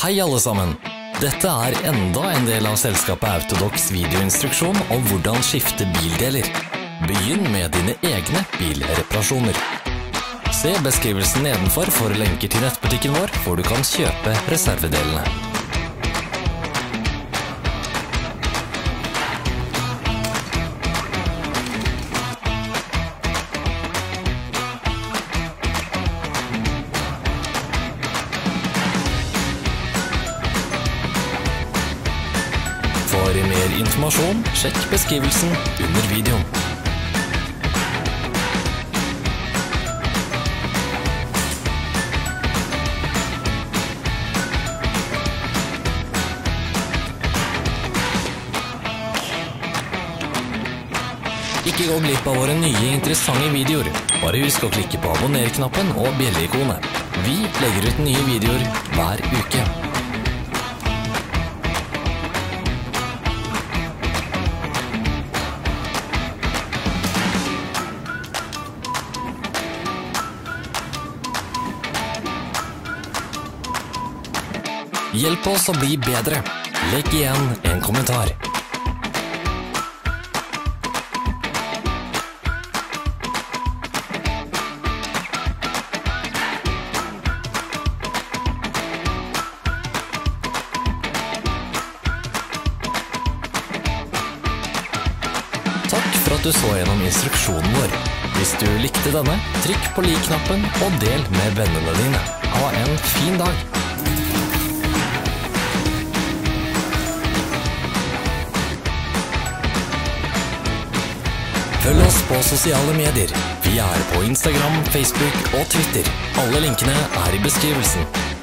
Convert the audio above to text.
Hei alle sammen! Dette er enda en del av selskapet Autodox videoinstruksjon om hvordan skifte bildeler. Begynn med dine egne bilreparasjoner. Se beskrivelsen nedenfor for lenker til nettbutikken vår, hvor du kan kjøpe reservedelene. For mer informasjon, sjekk beskrivelsen under videoen. Ikke gå glipp av våre nye interessante videoer. Bare husk å klikke på abonner-knappen og bjelleikonet. Vi legger ut nye videoer hver uke. Hjelp oss å bli bedre. Legg igjen en kommentar. Takk for at du så gjennom instruksjonen vår. Hvis du likte denne, trykk på lik-knappen og del med vennene dine. Ha en fin dag! Følg oss på sosiale medier. Vi er på Instagram, Facebook og Twitter. Alle linkene er i beskrivelsen.